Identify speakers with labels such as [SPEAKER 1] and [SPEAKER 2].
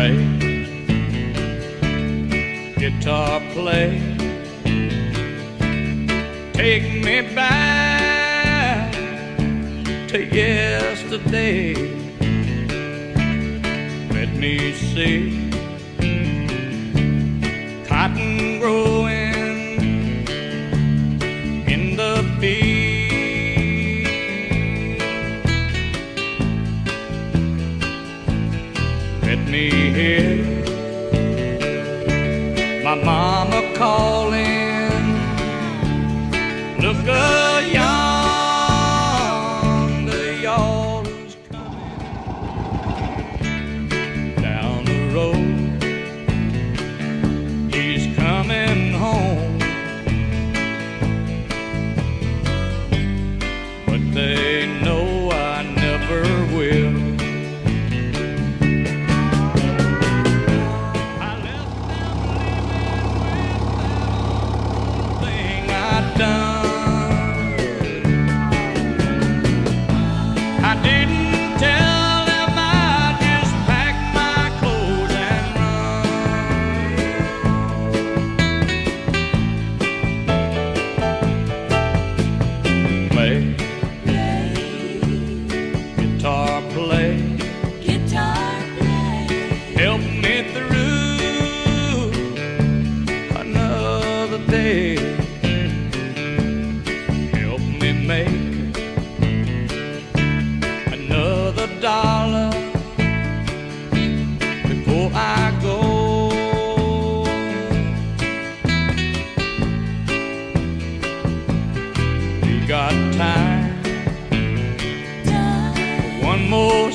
[SPEAKER 1] pray. Guitar play. Take me back to yesterday. Let me see cotton me here. My mama called. got time. One more